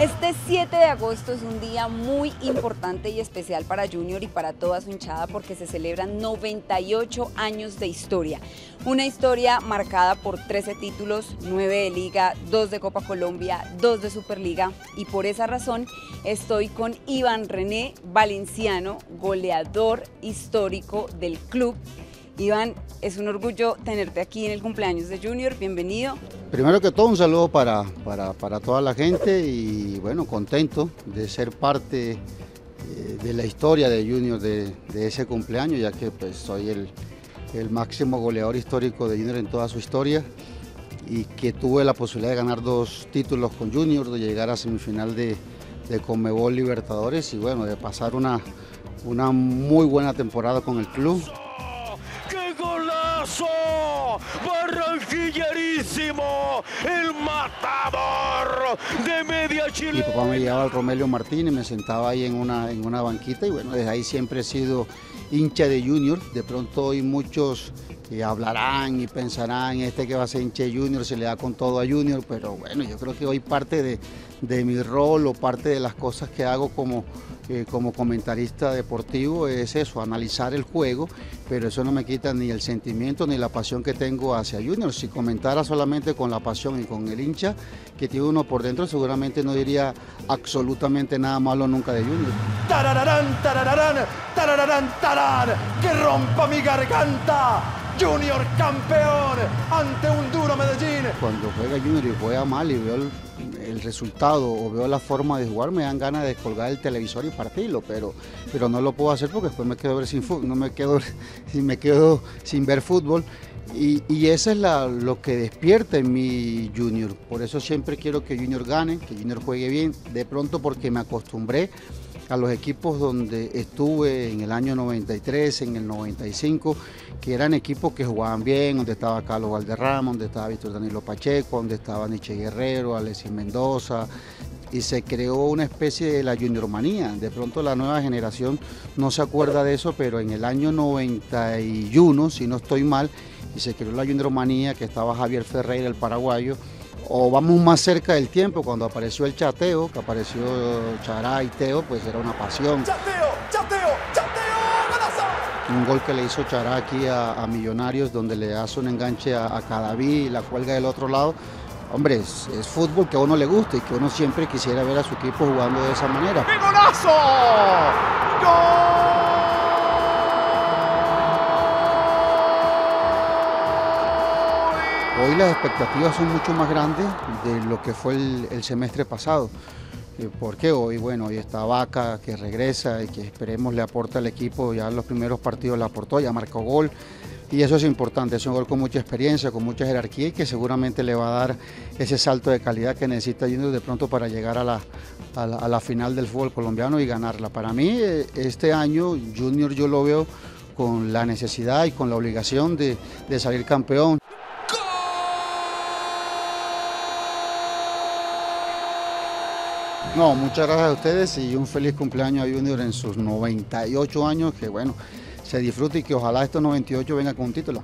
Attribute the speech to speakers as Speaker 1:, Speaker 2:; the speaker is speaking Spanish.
Speaker 1: Este 7 de agosto es un día muy importante y especial para Junior y para toda su hinchada porque se celebran 98 años de historia. Una historia marcada por 13 títulos, 9 de Liga, 2 de Copa Colombia, 2 de Superliga y por esa razón estoy con Iván René Valenciano, goleador histórico del club. Iván, es un orgullo tenerte aquí en el cumpleaños de Junior, bienvenido.
Speaker 2: Primero que todo un saludo para, para, toda la gente y bueno, contento de ser parte eh, de la historia de Junior de, ese cumpleaños, ya que pues soy el, el máximo goleador histórico de Junior en toda su historia y que tuve la posibilidad de ganar dos títulos con Junior, de llegar a semifinal de, de Conmebol Libertadores y bueno, de pasar una, una muy buena temporada con el club.
Speaker 3: ¡Qué golazo! ¡Barranquillerísimo! ¡El matador de media Chile!
Speaker 2: Mi papá me llevaba al Romelio Martínez, me sentaba ahí en una, en una banquita y bueno, desde ahí siempre he sido hincha de Junior. De pronto hoy muchos eh, hablarán y pensarán, este que va a ser hincha de Junior se le da con todo a Junior, pero bueno, yo creo que hoy parte de, de mi rol o parte de las cosas que hago como como comentarista deportivo es eso, analizar el juego, pero eso no me quita ni el sentimiento ni la pasión que tengo hacia Junior. Si comentara solamente con la pasión y con el hincha que tiene uno por dentro, seguramente no diría absolutamente nada malo nunca de Junior.
Speaker 3: ¡Tarararán, tarararán, tarararán, tarán! ¡Que rompa mi garganta! Junior campeón ante un duro Medellín.
Speaker 2: Cuando juega Junior y juega mal y veo el resultado o veo la forma de jugar, me dan ganas de colgar el televisor y partirlo, pero, pero no lo puedo hacer porque después me quedo ver sin no me quedo, me quedo sin ver fútbol. Y, y eso es lo que despierta en mi Junior. Por eso siempre quiero que Junior gane, que Junior juegue bien. De pronto porque me acostumbré a los equipos donde estuve en el año 93, en el 95, que eran equipos que jugaban bien, donde estaba Carlos Valderrama, donde estaba Víctor Danilo Pacheco, donde estaba Nietzsche Guerrero, Alexis Mendoza, y se creó una especie de la juniormanía. De pronto la nueva generación no se acuerda de eso, pero en el año 91, si no estoy mal, y se creó la juniormanía, que estaba Javier Ferreira, el paraguayo, o vamos más cerca del tiempo, cuando apareció el chateo, que apareció Chará y Teo, pues era una pasión.
Speaker 3: ¡Chateo! ¡Chateo! ¡Chateo! ¡Golazo!
Speaker 2: Un gol que le hizo Chará aquí a, Millonarios, donde le hace un enganche a, a Cadaví y la cuelga del otro lado. Hombre, es, es, fútbol que a uno le gusta y que uno siempre quisiera ver a su equipo jugando de esa manera.
Speaker 3: ¡Qué golazo! ¡Gol!
Speaker 2: Hoy las expectativas son mucho más grandes de lo que fue el, semestre pasado. Eh, porque hoy, bueno, hoy está Vaca que regresa y que esperemos le aporta al equipo, ya los primeros partidos le aportó, ya marcó gol. Y eso es importante, es un gol con mucha experiencia, con mucha jerarquía y que seguramente le va a dar ese salto de calidad que necesita Junior de pronto para llegar a la, la, final del fútbol colombiano y ganarla. Para mí, eh, este año Junior yo lo veo con la necesidad y con la obligación de salir campeón. No, muchas gracias a ustedes y un feliz cumpleaños a Junior en sus 98 años, que bueno, se disfrute y que ojalá estos 98 venga con un título.